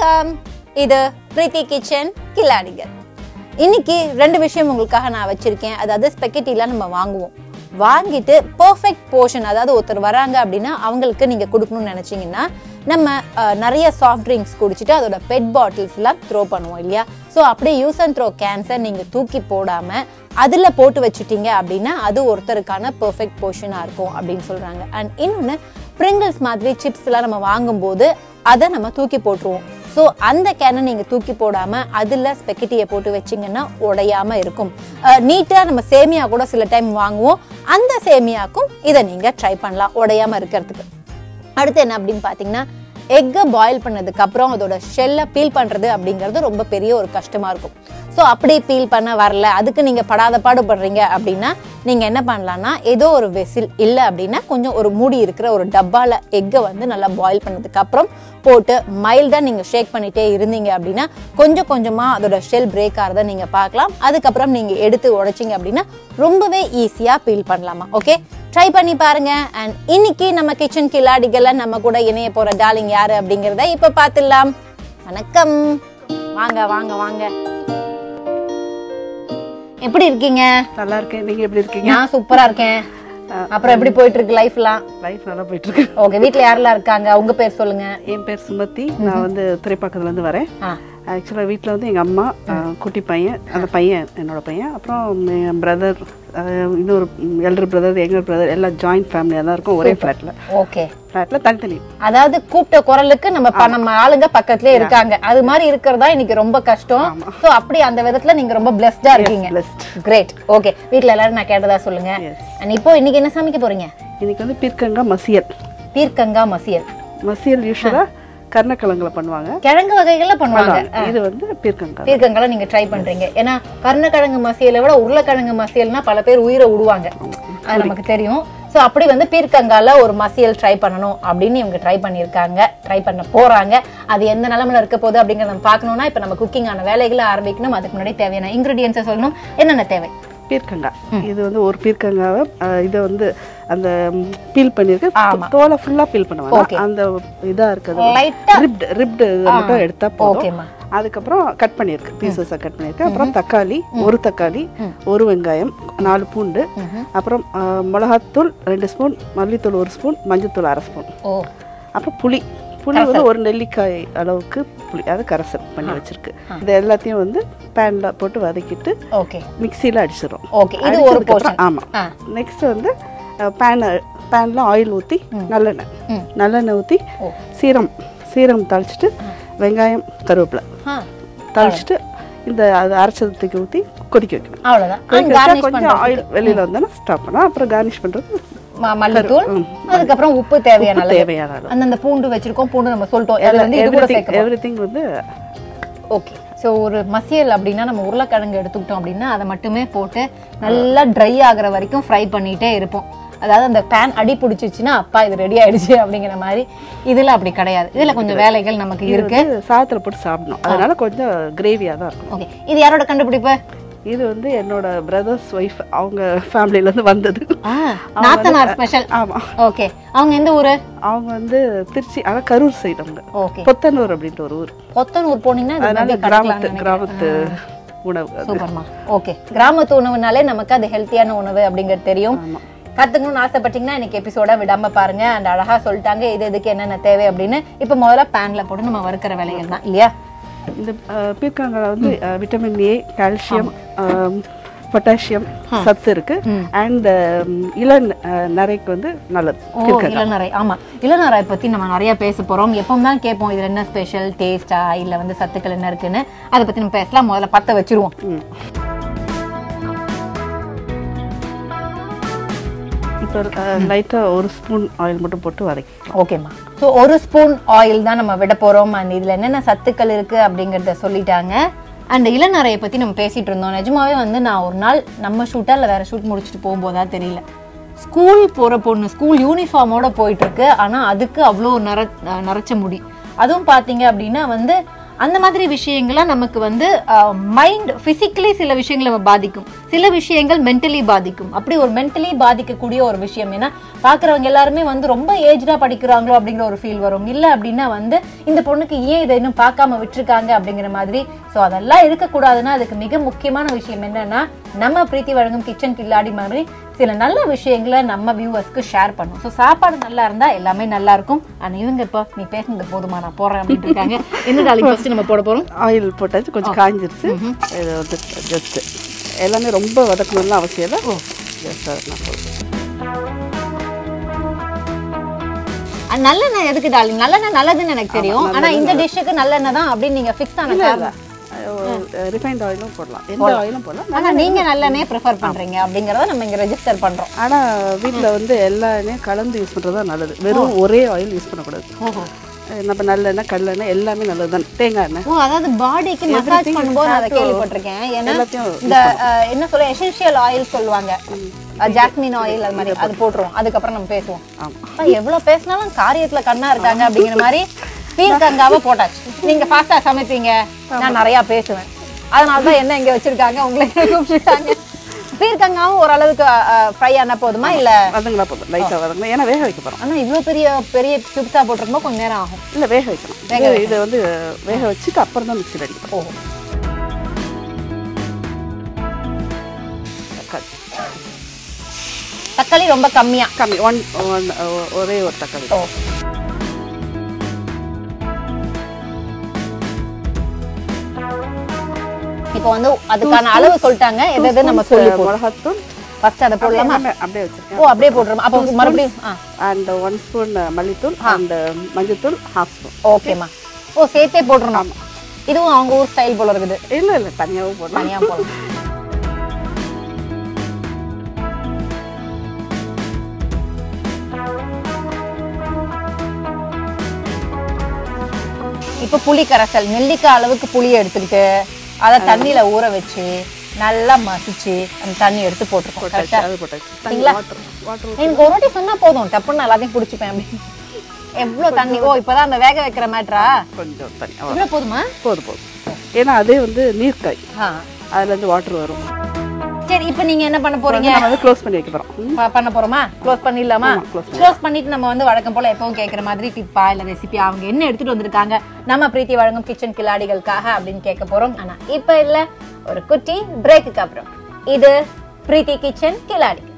வணக்கம். இது பிரீத்தி கிச்சன் கில்லாடிகள். இன்னைக்கு ரெண்டு விஷயம் உங்களுக்காக நான் வச்சிருக்கேன். அதாவது ஸ்பெக்கெட்டிலாம் நம்ம வாங்குவோம். வாங்கிட்டு பர்ஃபெக்ட் போர்ஷன் அதாவது ஒருத்தர் வராங்க அப்படின்னா அவங்களுக்கு நீங்க கொடுக்கணும்னு நினைச்சீங்கன்னா நம்ம நிறைய சாஃப்ட் ட்ரிங்க்ஸ் குடிச்சிட்டு அதோட பெட் பாட்டில்ஸ்லாம் த்ரோ பண்ணுவோம் இல்லையா? ஸோ அப்படியே யூஸ் அண்ட் த்ரோ கேன்சர் நீங்க தூக்கி போடாம அதுல போட்டு வச்சுட்டீங்க அப்படின்னா அது ஒருத்தருக்கான பர்ஃபெக்ட் போர்ஷனா இருக்கும் அப்படின்னு சொல்றாங்க. அண்ட் இன்னொன்னு பிரிங்கிள்ஸ் மாதிரி சிப்ஸ் எல்லாம் நம்ம வாங்கும்போது அதை நம்ம தூக்கி போட்டுருவோம். ஸோ அந்த கேனை நீங்க தூக்கி போடாம அதுல ஸ்பெக்கெட்டியை போட்டு வச்சீங்கன்னா உடையாம இருக்கும். நீட்டா நம்ம சேமியா கூட சில டைம் வாங்குவோம். அந்த சேமியாக்கும் இதை நீங்க ட்ரை பண்ணலாம் உடையாம இருக்கிறதுக்கு. அடுத்து என்ன அப்படின்னு பார்த்தீங்கன்னா எக்கை பாயில் பண்ணதுக்கு அப்புறம் அதோட ஷெல்லை பீல் பண்ணுறது அப்படிங்கிறது ரொம்ப பெரிய ஒரு கஷ்டமாக இருக்கும். ஸோ அப்படி பீல் பண்ண வரல. அதுக்கு நீங்கள் படாத பாடுபடுறீங்க அப்படின்னா நீங்கள் என்ன பண்ணலான்னா ஏதோ ஒரு வெசில் இல்லை அப்படின்னா கொஞ்சம் ஒரு மூடி இருக்கிற ஒரு டப்பாவில் எக்கை வந்து நல்லா பாயில் பண்ணதுக்கு அப்புறம் போட்டு மைல்டாக நீங்கள் ஷேக் பண்ணிகிட்டே இருந்தீங்க அப்படின்னா கொஞ்சம் கொஞ்சமாக அதோட ஷெல் பிரேக் ஆகிறத நீங்கள் பார்க்கலாம். அதுக்கப்புறம் நீங்கள் எடுத்து உடைச்சிங்க அப்படின்னா ரொம்பவே ஈஸியாக பீல் பண்ணலாமா? ஓகே ட்ரை பண்ணி பாருங்க. அண்ட் இன்னைக்கு நம்ம கிச்சன் கில்லாடிகளை நம்ம கூட இணைய போற டார்லிங் யாரு அப்படிங்கறத இப்ப பார்த்துடலாம். வணக்கம். வாங்க வாங்க வாங்க. எப்படி இருக்கீங்க? நல்லா இருக்கேன். நீங்க எப்படி இருக்கீங்க? நான் சூப்பரா இருக்கேன். அப்புறம் எப்படி போயிட்டு இருக்கு லைஃப்லாம் லைஃப் நல்லா போயிட்டு இருக்கு. ஓகே வீட்ல யாரெல்லாம் இருக்காங்க? உங்க பேர் சொல்லுங்க. என் பேர் சுமதி. நான் வந்து துறைப்பாக்கத்துல இருந்து வரேன் ஆக்சுவலாக வீட்டில் வந்து எங்கள் அம்மா குட்டி பையன் அந்த பையன் என்னோட பையன். அப்புறம் என் பிரதர் இன்னொரு எல்டர் பிரதர் எங்கர் பிரதர் எல்லாம் ஜாயிண்ட் ஃபேமிலியாக தான் இருக்கும் ஒரே ஃப்ளாட்டில் ஓகே ஃப்ளாட்டில் தனித்தனி. அதாவது கூப்பிட்ட குரலுக்கு நம்ம நம்ம ஆளுங்க பக்கத்துலயே இருக்காங்க. அது மாதிரி இருக்கிறதா இன்னைக்கு ரொம்ப கஷ்டம். சோ அப்படி அந்த விதத்துல நீங்க ரொம்ப பிளஸ்டா இருக்கீங்க. கிரேட் ஓகே வீட்ல எல்லாரும் நான் கேட்டதா சொல்லுங்க. இப்போ இன்னைக்கு என்ன சமைக்க போறீங்க? இன்னைக்கு வந்து பீர்க்கங்காய் மசியல். பீர்க்கங்கா மசியல். மசியல் யூஸ்வலாக கருணக்கிழங்குல பண்ணுவாங்க. கிழங்கு வகைகள்ல பண்ணுவாங்க. இது வந்து பீர்க்கங்காய். பீர்க்கங்கால நீங்க ட்ரை பண்றீங்க. ஏன்னா கருணக்கிழங்கு மசியலை விட உருளைக்கிழங்கு மசியல்னா பல பேர் உயிரை விடுவாங்க அது நமக்கு தெரியும். சோ அப்படி வந்து பீர்க்கங்கால ஒரு மசியல் ட்ரை பண்ணணும் அப்படின்னு இவங்க ட்ரை பண்ணியிருக்காங்க. ட்ரை பண்ண போறாங்க. அது எந்த நிலமையில இருக்க போகுது அப்படிங்கறத நம்ம பார்க்கணும்னா இப்ப நம்ம குக்கிங்கான வேலைகளை ஆரம்பிக்கணும். அதுக்கு முன்னாடி தேவையான இன்கிரீடியன்ஸை சொல்லணும். என்னென்ன தேவை? பீர்க்கங்காய் இது வந்து ஒரு பீர்க்கங்காவை இதை வந்து அந்த பீல் பண்ணிருக்கு. ஆமா. தோலை ஃபுல்லா பீல் பண்ணுவாங்க. அந்த இதா இருக்குது ரிப்டு ரிப்டு மட்டும் எடுத்தா போதும். அதுக்கப்புறம் கட் பண்ணியிருக்கு. பீசஸா கட் பண்ணியிருக்கு. அப்புறம் தக்காளி ஒரு தக்காளி ஒரு வெங்காயம் நாலு பூண்டு. அப்புறம் மிளகாத்தூள் ரெண்டு ஸ்பூன் மல்லித்தூள் ஒரு ஸ்பூன் மஞ்சத்தூள் அரை ஸ்பூன். அப்புறம் புளி. புளி வந்து ஒரு நெல்லிக்காய் அளவுக்கு புளி அது கரசல் பண்ணி வச்சிருக்கு. இது எல்லாத்தையும் வந்து பேன்ல போட்டு வதக்கிட்டு ஓகே. மிக்சியில் அடிச்சிடும் ஓகே. இது ஒரு போர்ஷன் ஆமாம் நெக்ஸ்ட் வந்து பேன் பேனில் ஆயில் ஊற்றி நல்லெண்ணெய். நல்லெண்ணெய் ஊற்றி. சீரம் சீரம் தாளிச்சிட்டு வெங்காயம் கருவேப்பிலை தாளிச்சிட்டு இந்த அது அரைச்சது தூக்கி ஊற்றி கொதிக்க வைக்கணும். கொஞ்சம் ஆயில் வெளியில் வந்தோன்னா ஸ்டாப் பண்ணலாம் அப்புறம் கார்னிஷ் பண்ணுறது மல்லித்தூள். அதுக்கப்புறம் உப்பு தேவையான தேவையான அந்தந்த பூண்டு வச்சிருக்கோம் பூண்டு நம்ம சொல்லிட்டோம். அதுல வந்து இது கூட சேர்க்கணும் எவ்ரி திங் வந்து ஓகே ஸோ ஒரு மசியல் அப்படின்னா நம்ம உருளைக்கிழங்கு எடுத்துக்கிட்டோம் அப்படின்னா அதை மட்டுமே போட்டு நல்லா ட்ரை ஆகுற வரைக்கும் ஃப்ரை பண்ணிட்டே இருப்போம். அதாவது அந்த பேன் அடி பிடிச்சிச்சுன்னா அப்பா இது ரெடி ஆயிடுச்சு அப்படிங்கிற மாதிரி. இதுல அப்படி கிடையாது. இதுல கொஞ்சம் வேலைகள் நமக்கு இருக்கு. சாதத்தில் போட்டு சாப்பிடணும். அதனால கொஞ்சம் கிரேவியாக தான் இருக்கும். ஓகே இது யாரோட கண்டுபிடிப்பு? இது வந்து என்னோட பிரதர்ஸ் ஒய்ஃப் அவங்க ஃபேமிலியிலேருந்து வந்தது. நாத்தனார் ஸ்பெஷல் ஆமாம் ஓகே அவங்க எந்த ஊரு? அவங்க வந்து திருச்சி ஆனால் கரூர் சைடு அவங்க. ஓகே பொத்தனூர் அப்படின்ற ஒரு ஊர். கொத்தனூர் போனீங்கன்னா அதனால கிராமத்து. கிராமத்து உணவு. சூப்பர்மா. ஓகே கிராமத்து உணவுனாலே நமக்கு அது ஹெல்த்தியான உணவு அப்படிங்கிறது தெரியும். கத்துக்கணும்னு ஆசைப்பட்டீங்கன்னா இன்னைக்கு எபிசோட விடாம பாருங்க. அந்த அழகா சொல்லிட்டாங்க இது இதுக்கு என்னென்ன தேவை அப்படின்னு. இப்ப முதல்ல பேன்ல போட்டு நம்ம வறுக்கிற வேலைகள் தான் இல்லையா? இந்த அஹ், பீர்க்கங்கால வந்து விட்டமின் ஏ கால்சியம் பொட்டாசியம் சத்து இருக்கு. அண்ட் அஹ், நரைக்கு வந்து நல்லது. ஓ இளநரை. ஆமா. இளநரை பத்தி நம்ம நிறைய பேச போறோம். எப்பவும் தான் கேட்போம் இதுல என்ன ஸ்பெஷல் டேஸ்டா இல்ல வந்து சத்துக்கள் என்ன இருக்குன்னு. அதை பத்தி நம்ம பேசலாம். முதல்ல பத்த வச்சிருவோம். இப்போ லைட்டாக ஒரு ஸ்பூன் ஆயில் மட்டும் போட்டு வதக்கி. ஓகேம்மா. ஸோ ஒரு ஸ்பூன் ஆயில் தான் நம்ம விட போகிறோம் அண்ட் இதில் என்னென்ன சத்துக்கள் இருக்குது அப்படிங்கிறத சொல்லிட்டாங்க. அண்ட் இளநரையை பற்றி நம்ம பேசிகிட்டு இருந்தோம். நிஜமாவே வந்து நான் ஒரு நாள் நம்ம ஷூட்டாக இல்லை வேறு ஷூட் முடிச்சுட்டு போகும்போதா தெரியல. ஸ்கூல் போகிற பொண்ணு ஸ்கூல் யூனிஃபார்மோட போயிட்டுருக்கு. ஆனால் அதுக்கு அவ்வளோ நர நரைச்ச முடி. அதுவும் பார்த்தீங்க அப்படின்னா வந்து அந்த மாதிரி விஷயங்கள்லாம் நமக்கு வந்து மைண்ட் ஃபிசிக்கலி சில விஷயங்களை பாதிக்கும். சில விஷயங்கள் மென்டலி பாதிக்கும். அப்படி ஒரு மென்டலி பாதிக்கக்கூடிய ஒரு விஷயம் ஏன்னா பாக்குறவங்க எல்லாருமே வந்து ரொம்ப ஏஜ்டா படிக்கிறாங்களோ அப்படிங்கிற ஒரு ஃபீல் வரும். இல்ல அப்படின்னா வந்து இந்த பொண்ணுக்கு ஏன் இதை இன்னும் பார்க்காம விட்டுருக்காங்க அப்படிங்கிற மாதிரி. சோ அதெல்லாம் இருக்கக்கூடாதுன்னா அதுக்கு மிக முக்கியமான விஷயம் என்னன்னா நம்ம பிரீத்தி வழங்கும் கிச்சன் கில்லாடி மாதிரி சில நல்ல விஷயங்களை நம்ம வியூவர்ஸ்க்கு ஷேர் பண்ணும். ஸோ சாப்பாடு நல்லா இருந்தா எல்லாமே நல்லா இருக்கும். ஆனா இவங்க இப்போ நீ பேசுனது போதுமா நான் போறேன் அப்படின்னு இருக்காங்க. என்ன நாளைக்கு ஃபர்ஸ்ட் நம்ம போட போறோம். ஆயில் போட்டாச்சு கொஞ்சம் காஞ்சிருச்சு. ஜஸ்ட்டு எல்லாமே ரொம்ப வதக்கணும்லாம் அவசியம் இல்லை. ஜஸ்ட் நான் சொல்றேன். அஹ் நல்லெண்ணெய் எதுக்கு டார்லிங்? நல்லெண்ணெய் நல்லதுன்னு எனக்கு தெரியும். ஆனா இந்த டிஷ்ஷுக்கு நல்லெண்ணெய் தான் அப்படின்னு நீங்க ஃபிக்ஸ் ஆன ரிஃபைண்ட் ஆயிலும் போடலாம். எந்த ஆயிலும் போடலாம். ஆனா நீங்க நல்லெண்ணெய் ப்ரிஃபர் பண்றீங்க அப்படிங்கறத நம்ம இங்க ரெஜிஸ்டர் பண்றோம். ஆனால் வீட்டில் வந்து எல்லா எண்ணெயும் கலந்து யூஸ் பண்ணுறது தான் நல்லது. வெறும் ஒரே ஆயில் யூஸ் பண்ணக்கூடாது. நம்ம நல்லெண்ணெய் கடலெண்ணெய் எல்லாமே நல்லது தான் தேங்காய் எண்ணெய். ஓ அதாவது பாடிக்கு மசாஜ் பண்ணும்போது நான் அதை கேள்விப்பட்டிருக்கேன். ஏன்னா இந்த என்ன சொல்ல எசென்ஷியல் ஆயில் சொல்லுவாங்க. ஜாஸ்மின் ஆயில் அது மாதிரி அது போட்டுருவோம். அதுக்கப்புறம் நம்ம பேசுவோம். ஆமாம் அப்பா, எவ்வளவு பேசினாலும் காரியத்துல கண்ணா இருக்காங்க அப்படிங்கிற மாதிரி பீர்க்கங்காவை போட்டாச்சு. நீங்க ஃபாஸ்டா சமைப்பீங்க. நான் நிறைய பேசுவேன். அதனால தான் என்ன இங்க வச்சிருக்காங்க உங்களை இங்க கூப்பிட்டுருக்காங்க பீர்க்கங்காவும் ஓரளவுக்கு ஃப்ரை ஆனா போதுமா? இல்ல? வதங்களா போதும். லைட்டாக வதங்கலாம் ஏன்னா வேக வைக்க போகிறோம் ஆனா இவ்வளவு பெரிய பெரிய சிப்ஸா போட்டிருக்கும்போது கொஞ்ச நேரம் ஆகும். இல்லை வேக வைக்கணும். இது- இதை வந்து வேக வச்சுட்டு அப்புறம் தான் மிக்சியில் அடிக்கணும் ஓஹோ. தக்காளி. தக்காளி ரொம்ப கம்மியா? கம்மி. ஒன் ஒன் ஒரே ஒரு தக்காளி. இப்போ வந்து அதுக்கான அளவு சொல்லிட்டாங்க. எது எது நம்ம சொல்லி மிளகாத்தூள். ஃபர்ஸ்ட் அதை போடலாமா? அப்படியே வச்சிருக்கேன். ஓ அப்படியே போட்டுருமா அப்போ மறுபடியும் அண்ட் ஒன் ஸ்பூன் மல்லித்தூள் அண்ட் மஞ்சத்தூள் ஹாஃப் ஸ்பூன் ஓகேம்மா ஓ சேர்த்தே போட்டுருணும் இதுவும் அவங்க ஊர் ஸ்டைல் போல இருக்குது. இல்லை இல்லை தனியாகவும் போடலாம். தனியா போடலாம். இப்போ புளி கரைசல் நெல்லிக்காய் அளவுக்கு புளியை எடுத்துக்கிட்டு அதை தண்ணியில ஊற வச்சு நல்லா மசிச்சு அந்த தண்ணி எடுத்து போட்டுருக்கோம் கரெக்டா எனக்கு ஒரு வாட்டி சொன்னா போதும். டப்புன்னு எல்லாத்தையும் குடிச்சுப்பேன் அப்படின்னு. எவ்வளவு தண்ணி? ஓ இப்பதான் அந்த வேக வைக்கிற மேட்ரா கொஞ்சம் தண்ணி போதுமா? போதும் போதும். ஏன்னா அதே வந்து நீர்க்காய். ஆ. அதுலேருந்து வாட்டர் வரும். சரி இப்போ நீங்க என்ன பண்ண போறீங்க? நம்ம வந்து க்ளோஸ் பண்ணி வைக்க போகிறோம் ப- பண்ண போறோமா? க்ளோஸ் பண்ணிடலாமா? க்ளோஸ் பண்ணிட்டு நம்ம வந்து வழக்கம் போல எப்பவும் கேட்குற மாதிரி டிப்பா இல்ல ரெசிபி அவங்க என்ன எடுத்துட்டு வந்திருக்காங்க? நம்ம பிரீத்தி வழங்கும் கிச்சன் கில்லாடிகளுக்காக அப்படின்னு கேட்க போறோம். ஆனா இப்ப இல்ல. ஒரு குட்டி பிரேக்குக்கு அப்புறம். இது பிரீத்தி கிச்சன் கில்லாடி.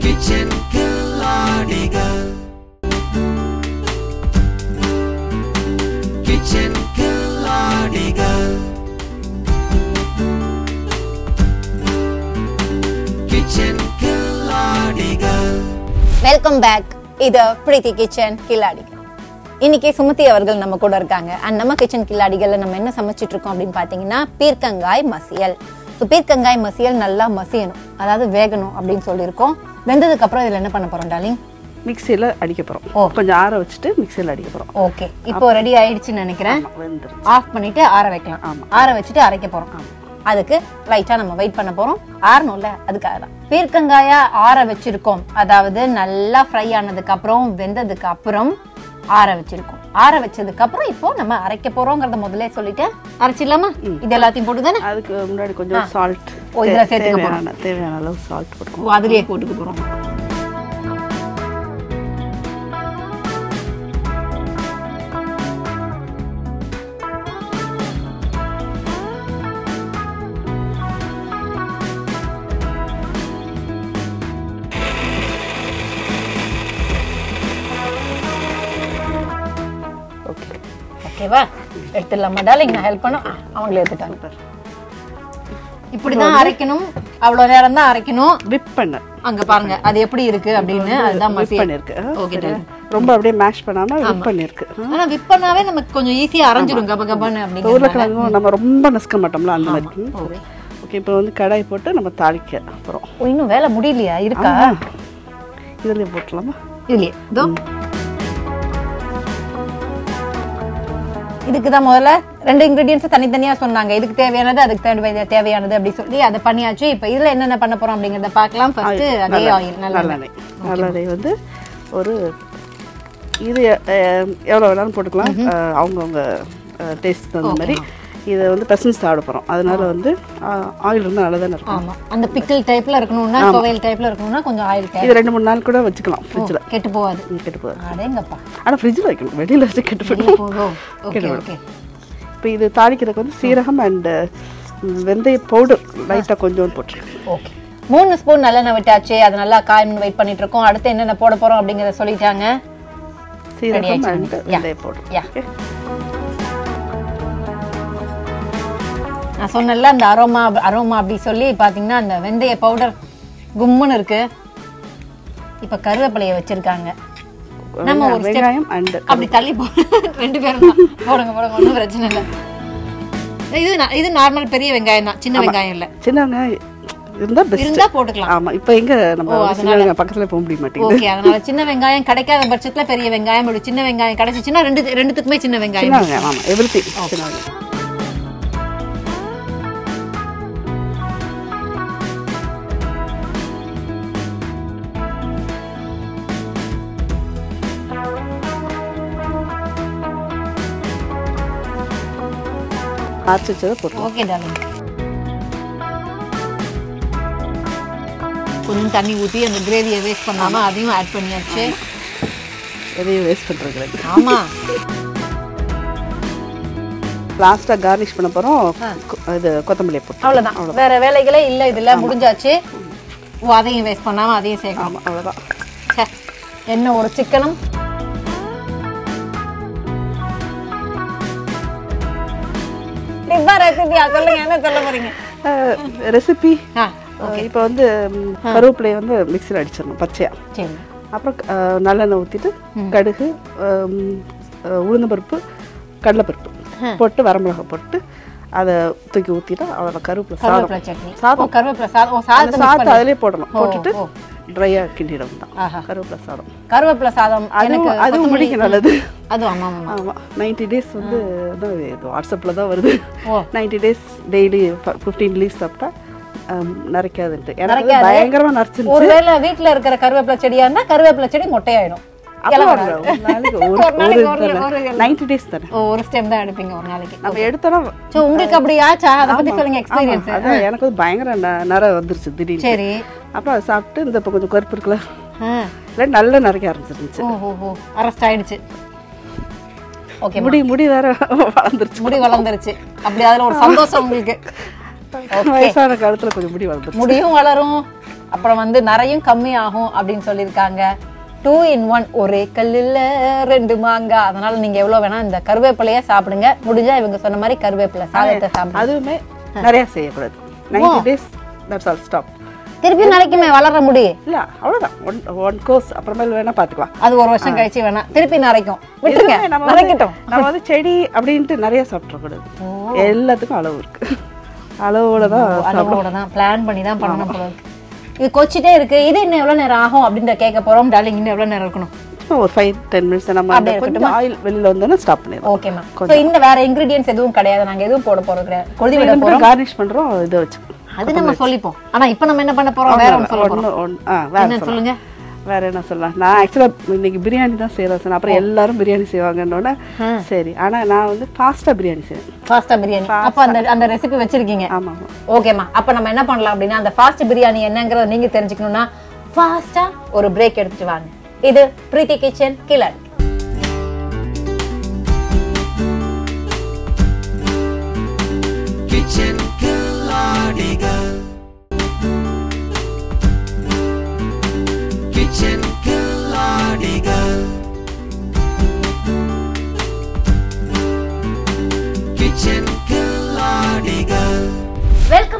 Kitchen Killadigal வெல்கம் பேக் இது பிரீத்தி கிச்சன் கில்லாடிகள். இன்னைக்கு சுமதி அவர்கள் நம்ம கூட இருக்காங்க. அண்ட் நம்ம கிச்சன் கில்லாடிகள்ல நம்ம என்ன சமைச்சிட்டு இருக்கோம் அப்படின்னு பாத்தீங்கன்னா பீர்க்கங்காய் மசியல். ஸோ பீர்க்கங்காய் மசியல் நல்லா மசியணும். அதாவது வேகணும் அப்படின்னு சொல்லியிருக்கோம். வெந்ததுக்கு அப்புறம் இதுல என்ன பண்ண போறோம் டார்லிங் மிக்சியில் அடிக்க ஓ. போகிறோம் கொஞ்சம் ஆற வச்சுட்டு மிக்சியில் அடிக்க போகிறோம் ஓகே இப்போ ரெடி ஆயிடுச்சுன்னு நினைக்கிறேன். ஆஃப் பண்ணிட்டு ஆற வைக்கலாம். ஆமா. ஆற வச்சுட்டு அரைக்க போறோம். அதுக்கு லைட்டா நம்ம வெயிட் பண்ண போறோம். ஆறணும்ல அதுக்காக தான். பீர்க்கங்காயா ஆற வச்சிருக்கோம். அதாவது நல்லா ஃப்ரை ஆனதுக்கு அப்புறம் வெந்ததுக்கு அப்புறம் ஆற வச்சிருக்கோம். ஆற வச்சதுக்கு அப்புறம் இப்போ நம்ம அரைக்க போறோங்கிறத முதல்ல சொல்லிட்டு அரைச்சிடலாமா? இது எல்லாத்தையும் போட்டு தானே? அதுக்கு முன்னாடி கொஞ்சம் சால்ட் ஓ, இதுல சேர்த்துக்க போறோம். தேவையான அளவு சால்ட் ஓ, அதுலயே போட்டுக்க போறோம். எடுத்துடலாமா டார்லிங் நான் ஹெல்ப் பண்ண அவங்களே எடுத்துட்டாங்க. இப்படிதான் அரைக்கணும். அவ்வளவு நேரம் தான் அரைக்கணும். விப் பண்ண. அங்க பாருங்க அது எப்படி இருக்கு அப்படின்னு அதுதான் விப் மசி பண்ணிருக்கு. ஓகே? ரொம்ப அப்படியே மேஷ் பண்ணாம விப் பண்ணிருக்கு. ஆனா விப்பனாவே நமக்கு கொஞ்சம் ஈஸியா அரைஞ்சிரும் கப கபன்னு அப்படிங்கிற உருளைக்கிழங்கும் நம்ம ரொம்ப நசுக்க மாட்டோம்ல அந்த மாதிரி. ஓகே ஓகே இப்போ வந்து கடாய் போட்டு நம்ம தாளிக்க அப்புறம் இன்னும் வேலை முடியலையா? இருக்கா? இதுலயே போட்டுலாமா இல்லையே இதோ. இதுக்கு தான் முதல்ல ரெண்டு இன்கிரீடியன்ஸ் தனித்தனியா சொன்னாங்க. இதுக்கு தேவையானது அதுக்கு தேவை- தேவையானது அப்படி சொல்லி அதை பண்ணியாச்சு. இப்போ இதுல என்னென்ன பண்ண போறோம் அப்படிங்கறத பார்க்கலாம். ஃபர்ஸ்ட் அதே ஆயில் நல்லா நல்லெண்ணெய். நல்லெண்ணெய். வந்து ஒரு இது அஹ், எவ்வளோ வேணாலும் போட்டுக்கலாம். அவங்கவங்க டேஸ்ட் தகுந்த மாதிரி. இதை வந்து பசஞ்சு சாப்பிட போகிறோம் அதனால வந்து ஆயில் இருந்தால் நல்லா தானே இருக்கும். ஆமா. அந்த பிக்கிள் டைப்ல இருக்கணும்னா துவையல் டைப்ல இருக்கணும்னா கொஞ்சம் ஆயில் இது ரெண்டு மூணு நாள் கூட வச்சுக்கலாம் ஃப்ரிட்ஜில் கெட்டு போகாது. கெட்டு போகுது. அடேங்கப்பா. ஆனால் ஃப்ரிட்ஜில் வைக்கணும். வெளியில் வச்சு கெட்டு போதும் ஓகே ஓகே. இப்போ இது தாளிக்கிறதுக்கு வந்து சீரகம் அண்ட் வெந்தய பவுடர் லைட்டாக கொஞ்சோண்டு போட்டுருக்கேன் ஓகே. மூணு ஸ்பூன் நல்லெண்ணெய் விட்டாச்சு அது நல்லா காயம் வெயிட் பண்ணிட்டு இருக்கோம். அடுத்து என்னென்ன போட போறோம் அப்படிங்கறத சொல்லிட்டாங்க. சீரகம் அண்ட். வெந்தய பவுடர். நான் சொன்னேன்ல அந்த அரோமா அரோமா அப்படி சொல்லி பாத்தீங்கன்னா அந்த வெந்தய பவுடர் கும்முன்னு இருக்கு. இப்ப கருவேப்பிலைய வச்சிருக்காங்க. நம்ம ஒரு வெங்காயம் அண்ட் அப்படி தள்ளி போ ரெண்டு பேரும் போடுங்க போடுங்க ஒன்றும் பிரச்சனை இல்லை. இது இது நார்மல் பெரிய வெங்காயம் தான். சின்ன வெங்காயம் இல்ல. சின்ன வெங்காயம் இருந்தால் பெஸ்ட் இருந்தா போட்டுக்கலாம். ஆமா இப்போ எங்க நம்ம சின்ன பக்கத்துல போக முடிய மாட்டேங்குது. ஓகே அதனால சின்ன வெங்காயம் கிடைக்காத பட்சத்துல பெரிய வெங்காயம் சின்ன வெங்காயம் கிடைச்சிச்சுன்னா ரெண்டு ரெண்டுத்துக்குமே சின்ன சின்ன வெங்காயம். ஆமா எவ்ரி திங் சின்ன வெங்காயம். அரைச்சி வச்சதை போட்டுருவோம். Okay darling. கொஞ்சம் தண்ணி ஊத்தி அந்த கிரேவியை வேஸ்ட் பண்ணாம அதையும் ஆட் பண்ணியாச்சு எதையும் வேஸ்ட் பண்றது இல்லை. ஆமா. லாஸ்ட்டாக கார்னிஷ் பண்ண போகிறோம் இது கொத்தமல்லியை போட்டு. அவ்வளவுதான். வேற வேலைகளே இல்ல இதுல முடிஞ்சாச்சு. அதையும் வேஸ்ட் பண்ணாம அதையும் சேர்க்கணும் ஆமாம் அவ்வளோதான் என்ன ஒரு சிக்கனும். ரெசிபியா சொல்லுங்க என்ன சொல்ல போறீங்க? ரெசிபி இப்போ வந்து கருவேப்பிலையை வந்து மிக்சியில் அடிச்சிடணும் பச்சையாக சரி. அப்புறம் நல்லெண்ணெய் ஊற்றிட்டு கடுகு உளுந்தம்பருப்பு கடலைப்பருப்பு போட்டு வரமிளகாய் போட்டு அதை தூக்கி ஊற்றிட்டா அவ்வளோ கருவேப்பிலை சாதம். சாதம். கருவேப்பிலை சாதம். பண்ணி- அதிலே போடணும். போட்டுட்டு. ட்ரையாக கிண்டிடும் தான். கருவேப்பிலை சாதம் கருவேப்பிலை சாதம் அதுவும் அதுவும் முடிக்க நல்லது. அதுவும் ஆமா ஆமா. ஆமாம் நைன்டி டேஸ் வந்து அதான் இது வாட்ஸ்அப்பில் தான் வருது. Ninety days daily fifteen leaves சாப்பிட்டா நரைக்காதுன்ட்டு. எனக்கு வந்து நரைக்காது. பயங்கரமா நரைச்சிருந்துச்சு ஒருவேளை வீட்ல இருக்கிற கருவேப்பிலை செடியா இருந்தா கருவேப்பிலை செடி மொட்டையாயிடும். நைன்டி டேஸ் தானே ஒரு ஸ்டெம் தான் எடுப்பீங்க ஒரு நாளைக்கு. நம்ம எடுத்தோன்னா சோ உங்களுக்கு அப்படி ஆச்சா? அதை பத்தி சொல்லுங்க எக்ஸ்பீரியன்ஸ் அதான் எனக்கு வந்து பயங்கர நரை வந்துருச்சு திடீர்னு. சரி. அப்புறம் சாப்பிட்டு இந்த இப்போ கொஞ்சம் கருப்பு இருக்குல்ல. இல்லை நல்லா நரைக்க ஆரம்பிச்சிருந்துச்சு. அரெஸ்ட் ஆயிடுச்சு. ஓகே முடி முடி வேற வளர்ந்துருச்சு. முடி வளர்ந்துருச்சு. அப்படி அதுல ஒரு சந்தோஷம் உங்களுக்கு. வயசான காலத்துல கொஞ்சம் முடி வளர்ந்துருச்சு. முடியும் வளரும். அப்புறம் வந்து நிறையும் கம்மி ஆகும் அப்படின்னு சொல்லியிருக்காங்க. டூ இன் ஒன் ஒரே கல்லுல ரெண்டு மாங்காய் அதனால நீங்க எவ்வளவு வேணா இந்த கருவேப்பிலைய சாப்பிடுங்க. முடிஞ்சா இவங்க சொன்ன மாதிரி கருவேப்பிலை சாதத்தை சாப்பிடுங்க. அதுவுமே நிறைய செய்யக்கூடாது. Ninety days that's all stop திருப்பி நாளைக்குமே வளர முடி. இல்ல அவ்வளவுதான். ஒன் ஒன் கோர்ஸ் அப்புறமேல வேணா பாத்துக்கலாம் அது ஒரு வருஷம் கழிச்சு வேணா. திருப்பி நரைக்கும் விட்டுருங்க. நரைக்கட்டும் நம்ம வந்து செடி அப்படின்ட்டு நிறைய சாப்பிடக்கூடாது. எல்லாத்துக்கும் அளவு இருக்கு. அளவோட தான் அளவோட தான். பிளான் பண்ணி தான் பண்ணணும் போல இருக்கு. இது கொச்சிட்டே இருக்கு. இது இன்னும் எவ்வளவு நேரம் ஆகும் அப்படின்ற கேட்க போறோம். டார்லிங் இன்னும் எவ்வளவு நேரம் இருக்கணும்? ஒரு ஃபைவ் டென் மினிட்ஸ் நம்ம அந்த கொஞ்சம் ஆயில் வெளியில வந்தோன்னா ஸ்டாப் பண்ணிடலாம். ஓகேமா சோ இந்த வேற இன்கிரிடியன்ஸ் எதுவும் கிடையாது. நாங்க எதுவும் போட போறது கிடையாது. கொதி விட போறோம். கார்னிஷ் பண்றோம் இதை வச்சு அது நம்ம சொல்லிப்போம். ஆனா இப்போ நம்ம என்ன பண்ண போறோம்? வேற ஒன்று சொல்லுங்க? வேற என்ன சொல்லலாம்? நான் ஆக்சுவலா இன்னைக்கு பிரியாணி தான் செய்யறேன் சொன்னேன் அப்புறம் எல்லாரும் பிரியாணி செய்வாங்கன்னொன்னே சரி. ஆனா நான் வந்து பாஸ்தா பிரியாணி செய்வேன் ஃபாஸ்டா பிரியாணி. அப்ப அந்த அந்த ரெசிபி வச்சிருக்கீங்க. ஆமா ஆமா ஓகேம்மா அப்ப நம்ம என்ன பண்ணலாம் அப்படின்னா அந்த ஃபாஸ்ட் பிரியாணி என்னங்கறத நீங்க தெரிஞ்சுக்கணும்னா ஃபாஸ்டா ஒரு பிரேக் எடுத்துட்டு வாங்க. இது பிரீத்தி கிச்சன் கிளர்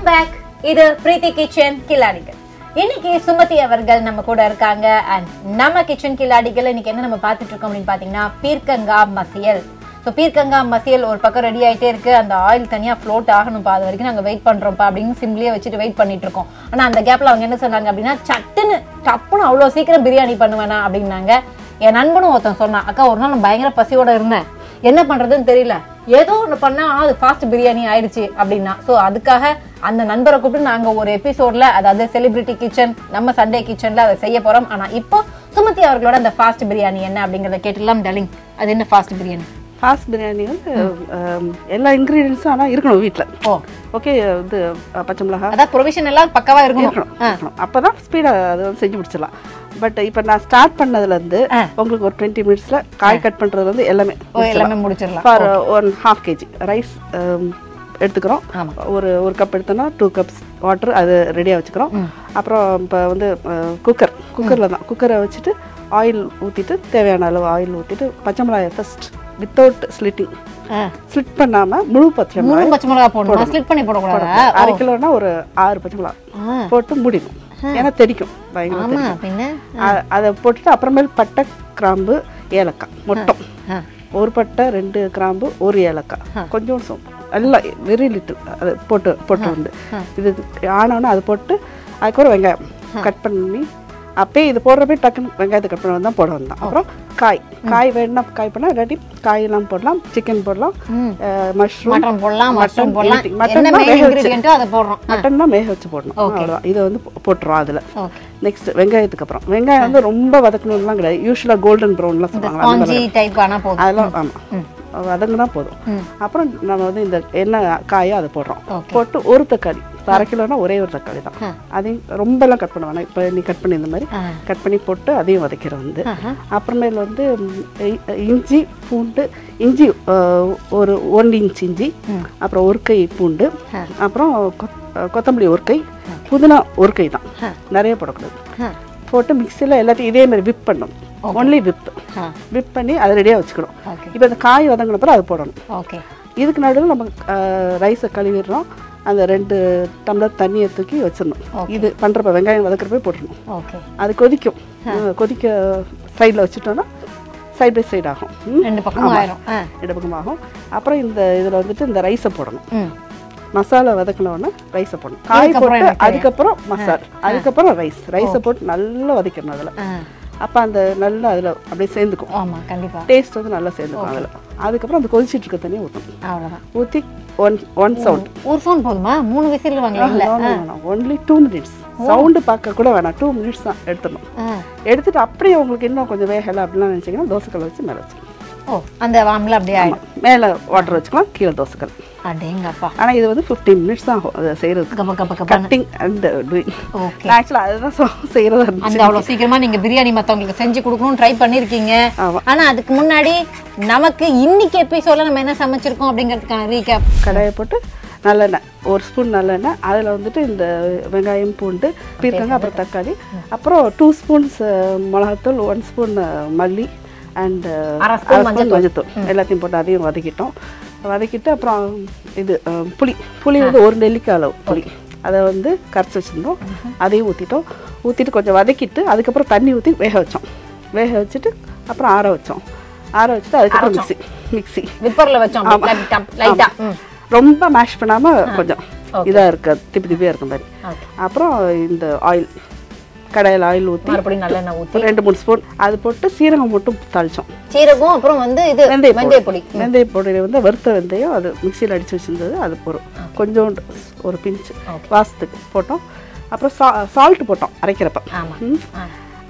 வெல்கம் பேக் இது பிரீத்தி கிச்சன் கில்லாடிகள். இன்னைக்கு சுமதி அவர்கள் நம்ம கூட இருக்காங்க. அண்ட் நம்ம கிச்சன் கில்லாடிகள் இன்னைக்கு என்ன நம்ம பார்த்துட்டு இருக்கோம் அப்படின்னு பாத்தீங்கன்னா பீர்க்கங்கா மசியல். ஸோ பீர்க்கங்கா மசியல் ஒரு பக்கம் ரெடி ஆயிட்டே இருக்கு. அந்த ஆயில் தனியா ஃப்ளோட் ஆகணும்ப்பா அது வரைக்கும் நாங்கள் வெயிட் பண்றோம்ப்பா அப்படின்னு சிம்பிளியே வச்சுட்டு வெயிட் பண்ணிட்டு இருக்கோம். ஆனால் அந்த கேப்ல அவங்க என்ன சொன்னாங்க அப்படின்னா சட்டுன்னு டப்புன்னு அவ்வளோ சீக்கிரம் பிரியாணி பண்ணுவேனா அப்படின்னாங்க. என் நண்பனும் ஒருத்தன் சொன்னான் அக்கா ஒரு நாள் நான் பயங்கர பசியோட இருந்தேன். என்ன பண்றதுன்னு தெரியல. ஏதோ ஒன்று பண்ணா அது ஃபாஸ்ட் பிரியாணி ஆயிடுச்சு அப்படின்னா. சோ அதுக்காக அந்த நண்பரை கூப்பிட்டு நாங்க ஒரு எபிசோட்ல அதாவது செலிபிரிட்டி கிச்சன் நம்ம சண்டே கிச்சன்ல அதை செய்ய போறோம். ஆனா இப்போ சுமதி அவர்களோட அந்த ஃபாஸ்ட் பிரியாணி என்ன அப்படிங்கிறத கேட்டுக்கலாம் டலிங் அது என்ன ஃபாஸ்ட் பிரியாணி? ஃபாஸ்ட் பிரியாணி வந்து அஹ், எல்லா இன்க்ரீடியன்ஸும் ஆனால் இருக்கணும் வீட்டில் ஓகே இது பச்சை மிளகா அதான் ப்ரொவிஷன் எல்லாம் பக்கவா இருக்கணும். இருக்கணும் அப்போ தான் ஸ்பீடாக அது வந்து செஞ்சு முடிச்சிடலாம். பட் இப்போ நான் ஸ்டார்ட் பண்ணதுலேருந்து. உங்களுக்கு ஒரு டுவெண்ட்டி மினிட்ஸில் காய் கட் பண்ணுறதுலேருந்து எல்லாமே எல்லாமே முடிச்சிடலாம். For one half KG rice எடுத்துக்கிறோம். ஒரு ஒரு கப் எடுத்தோன்னா டூ கப்ஸ் வாட்டர் அது ரெடியாக வச்சுக்கிறோம். அப்புறம் இப்போ வந்து குக்கர் குக்கரில் தான். குக்கரை வச்சுட்டு ஆயில் ஊற்றிட்டு தேவையான அளவு ஆயில் ஊற்றிட்டு பச்சை மிளகாயை ஃபர்ஸ்ட் வித்தவுட் ஸ்லிட்டிங். ஸ்லிட் பண்ணாமல் முழு பச்சை முழு மிளகாய் பச்சை மிளகா போடணும்? ஸ்லிட் பண்ணி போடக்கூடாதா? அரை கிலோனா ஒரு ஆறு பச்சை மிளகாய் ஆ. போட்டு மூடிடும் ஏன்னா தெரிக்கும் பயங்கர ஆமா பின்ன? அ- அதை போட்டுட்டு அப்புறமேல் பட்டை கிராம்பு ஏலக்காய் ஆ. ஒரு பட்டை ரெண்டு கிராம்பு ஒரு ஏலக்காய். கொஞ்சம் சோம்பு. எல்லாம் வெரி லிட்டில். அது போட்டு போட்டு வந்து. இது ஆனோன்னு அது போட்டு அதுக்கப்புறம் வெங்காயம் கட் பண்ணி அப்பயே இது போடுறப்பே டக்குன்னு வெங்காயத்தை கட் பண்ண தான் போட வந்தோம் அப்புறம் காய். காய் வேணும்னா காய் பண்ணால் இல்லாட்டி காயெல்லாம் போடலாம். சிக்கன் போடலாம். மஷ்ரூம் மட்டன் போடலாம் மஷ்ரூம் போடலாம். மட்டன் மெயின் இன்கிரிடியன்ட்டோ அதை போடுறோம். மட்டன் தான் வேக வச்சு போடணும். அவ்வளோதான் இதை வந்து போ- போட்டுரும் அதில். நெக்ஸ்ட் வெங்காயத்துக்கு அப்புறம். வெங்காயம் வந்து ரொம்ப வதக்கணும்லாம் கிடையாது. யூஸ்வலாக கோல்டன் ப்ரௌன்லாம் சொல்லுவாங்க அதெல்லாம் ஆமாம் வதங்கினா போதும். அப்புறம் நம்ம வந்து இந்த என்ன காயோ அதை போடுறோம். போட்டு ஒரு தக்காளி. இப்ப அரை கிலோனா ஒரே ஒரு தக்காளி தான். அதையும் ரொம்பலாம் கட் பண்ண வேணாம். இப்போ நீ கட் பண்ணி இந்த மாதிரி. கட் பண்ணி போட்டு அதையும் வதக்கிறோம் வந்து. அப்புறமேல் வந்து இஞ்சி பூண்டு இஞ்சி ஒரு ஒன் இன்ச் இஞ்சி அப்புறம் ஒரு கை பூண்டு அப்புறம் கொத்தமல்லி ஒரு கை புதினா ஒரு கை தான். நிறைய போடக்கூடாது. போட்டு மிக்சியில் எல்லாத்தையும் இதே மாதிரி விப் பண்ணணும் ஒன்லி விப். விப் பண்ணி அதை ரெடியாக வச்சுக்கணும். இப்போ இந்த காய் வதங்கின அப்புறம் அது போடணும். ஓகே. இதுக்கு நடுவில் நம்ம ரைஸை கழுவிடுறோம். அந்த ரெண்டு டம்ளர் தண்ணியை தூக்கி வச்சிடணும். இது பண்ணுறப்ப வெங்காயம் வதக்கிறப்ப போட்டுடணும். ஓகே. அது கொதிக்கும். கொதிக்க சைடில் வச்சுட்டோன்னா சைட் பை சைடு ஆகும்? ரெண்டு பக்கமும் ஆமா. ஆயிரும். ரெண்டு பக்கம் ஆகும். அப்புறம் இந்த இதில் வந்துட்டு இந்த ரைஸை போடணும். மசாலா வதக்கினோடனே ரைஸை போடணும். காய் போட்டு அதுக்கப்புறம் மசால். அதுக்கப்புறம் ரைஸ் ரைஸை போட்டு நல்லா வதக்கணும் அதில். அப்போ அந்த நல்லா அதில் அப்படியே சேர்ந்துக்கும். ஆமா கண்டிப்பா. டேஸ்ட் வந்து நல்லா சேர்ந்துக்கும் அதில். அதுக்கப்புறம் அந்த கொதிச்சிட்டு இருக்க தண்ணியை ஊற்றணும் அவ்வளவுதான். ஊற்றி ஒன் ஒன் சவுண்ட் ஒரு ஃபோன் போதுமா? மூணு விசில் வாங்கலாம் ஒன்லி டூ மினிட்ஸ் சவுண்டு பார்க்க கூட வேணாம். டூ மினிட்ஸ் தான் எடுத்துடணும். எடுத்துட்டு அப்படியே உங்களுக்கு இன்னும் கொஞ்சம் வேகலை அப்படிலாம் நினச்சிங்கன்னா தோசைக்கல் வச்சு மேலே வச்சுக்கலாம். ஓ அந்த வாம்ல அப்படியே ஆயிடும். மேலே வாட்டர் வச்சுக்கலாம் கீழே தோசைக்கல். அடேங்கப்பா. ஆனால் இது வந்து ஃபிஃப்டீன் மினிட்ஸ் ஆகும். அதை செய்கிறதுக்கு கப்ப கப்ப கட்டிங் டூயிங் ஓகே ஆக்சுவலாக அதுதான் சொ- செய்கிறதா இருந்துச்சு. அந்த அவ்வளவு சீக்கிரமா நீங்க பிரியாணி மத்தவங்களுக்கு செஞ்சு கொடுக்கணும்னு ட்ரை பண்ணிருக்கீங்க. ஆமா. ஆனா அதுக்கு முன்னாடி நமக்கு இன்னைக்கு எபிசோட்ல நம்ம என்ன சமைச்சிருக்கோம் அப்படிங்கிறதுக்கான ரீகேப் கடாயை போட்டு நல்லெண்ணெய் ஒரு ஸ்பூன் நல்லெண்ணெய் அதில் வந்துட்டு இந்த வெங்காயம் பூண்டு பீர்க்கங்க அப்புறம் தக்காளி அப்புறம் டூ ஸ்பூன்ஸ் மிளகாத்தூள் ஒன் ஸ்பூன் மல்லி அண்ட் spoon மஞ்சள்தூள். மஞ்சத்தூள். எல்லாத்தையும் போட்டு அதையும் வதக்கிட்டோம். வதக்கிட்டு அப்புறம் இது புளி. புளி வந்து ஒரு நெல்லிக்காய் அளவு புளி. அதை வந்து கரைச்சி வச்சுருந்தோம். அதையும் ஊற்றிட்டோம் ஊற்றிட்டு கொஞ்சம் வதக்கிட்டு அதுக்கப்புறம் தண்ணி ஊற்றி வேக வச்சோம். வேக வச்சுட்டு அப்புறம் ஆற வச்சோம். ஆற வச்சுட்டு அதுக்கப்புறம் மிக்ஸி. மிக்ஸி. விப்பர்ல வச்சோம். ரொம்ப மேஷ் பண்ணாம கொஞ்சம் இதா இருக்க திப்பி திப்பியா இருக்க மாதிரி. அப்புறம் இந்த ஆயில் கடாயில் ஆயில் ஊற்றி மறுபடியும் நல்லெண்ணெய் ஊத்தி. ரெண்டு மூணு ஸ்பூன். அது போட்டு சீரகம் மட்டும் தாளிச்சோம். சீரகம் அப்புறம் வந்து இது வெந்தய வெந்தய பொடி. வெந்தய பொடி வந்து வறுத்த வெந்தயம் அது மிக்சியில் அடிச்சு வச்சிருந்தது அது போகிறோம் கொஞ்சோண்டு ஒரு பிஞ்சு வாசத்துக்கு போட்டோம். அப்புறம் சா சால்ட் போட்டோம் அரைக்கிறப்ப.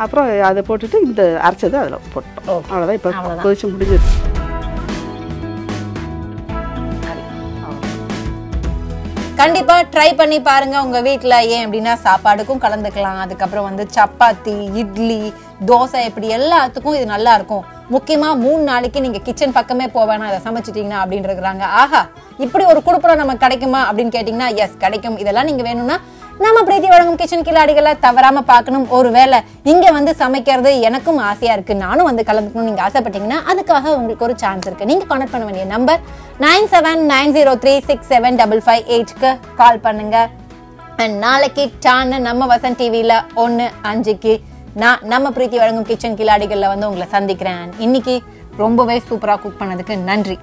அப்புறம் அதை போட்டுட்டு இந்த அரைச்சதை அதில் போட்டோம். அவ்வளோதான் இப்போ. கொதிச்சு முடிஞ்சிருச்சு. கண்டிப்பா ட்ரை பண்ணி பாருங்க. உங்க வீட்டுல ஏன் அப்படின்னா சாப்பாடுக்கும் கலந்துக்கலாம். அதுக்கப்புறம் வந்து சப்பாத்தி இட்லி தோசை இப்படி எல்லாத்துக்கும் இது நல்லா இருக்கும். முக்கியமா மூணு நாளைக்கு நீங்க கிச்சன் பக்கமே போவேனா அதை சமைச்சிட்டீங்கன்னா அப்படின்னு இருக்கிறாங்க ஆஹா இப்படி ஒரு குடுப்படம் நமக்கு கிடைக்குமா அப்படின்னு கேட்டீங்கன்னா எஸ் கிடைக்கும். இதெல்லாம் நீங்க வேணும்னா நம்ம பிரீத்தி வழங்கும் கிச்சன் கிளாடிகளை தவறாம பார்க்கணும். ஒருவேளை இங்க வந்து சமைக்கிறது எனக்கும் ஆசையா இருக்கு. நானும் வந்து கலந்துக்கணும் நீங்க ஆசைப்பட்டீங்கன்னா அதுக்காக உங்களுக்கு ஒரு சான்ஸ் இருக்கு. நீங்க கான்டாக்ட் பண்ண வேண்டிய number nine seven nine zero three six seven double five எயிட்க்கு கால் பண்ணுங்க. அண்ட் நாளைக்கு டான்னு நம்ம வசன் டிவியில ஒன்று அஞ்சுக்கு நான் நம்ம பிரீத்தி வழங்கும் கிச்சன் கிளாடிகளில் வந்து உங்களை சந்திக்கிறேன். இன்னைக்கு ரொம்பவே சூப்பராக குக் பண்ணதுக்கு நன்றி.